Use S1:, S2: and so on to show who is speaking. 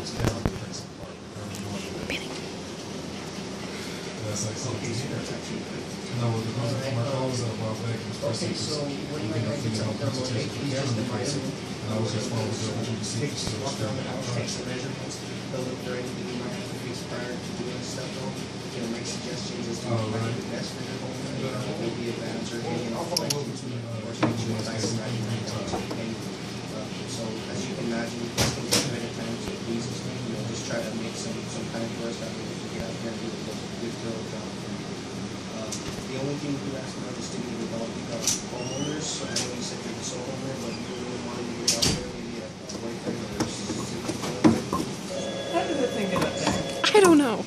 S1: close down the Prince Park. of it. That's like something. No, because of my calls up while back, it was first
S2: Okay,
S1: it was-
S2: so you
S1: we
S2: went
S1: did a
S2: to tell them,
S1: about
S2: well, hey, please just
S1: the
S2: divide.
S1: And I was just following up with the
S2: Take,
S1: secret
S2: walk around the house, take some measurements, they'll look for anything you might have to fix prior to doing stuff, though. You know, make suggestions as to
S1: Oh,
S2: what might
S1: right.
S2: be best only thing about is homeowners. So I know you
S1: said you're the sole but you really to out there maybe
S2: or something. How did?
S1: I don't know.